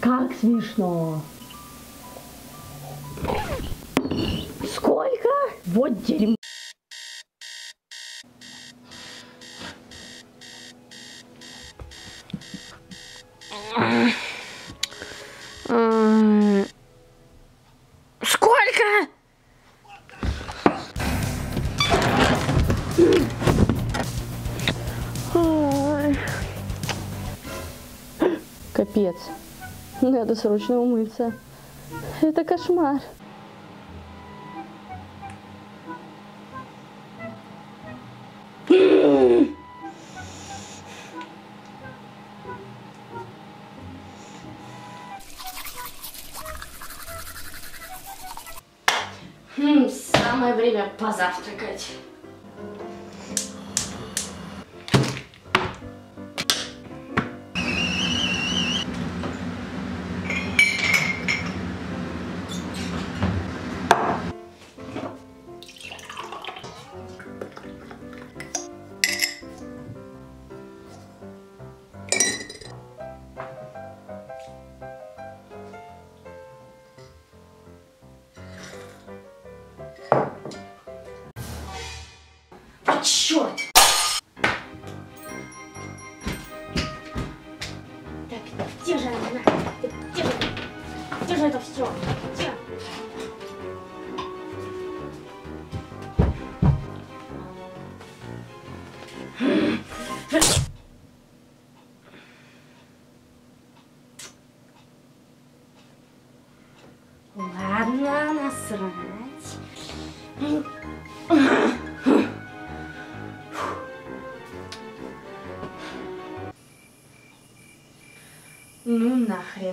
Как смешно. Сколько? Вот дерьмо. Сколько? Капец. Надо срочно умыться. Это кошмар. Хм, самое время позавтракать. Черт! Так, где же она? Где же, где же это все? Где? Ладно, насрать. ნუ ნახე.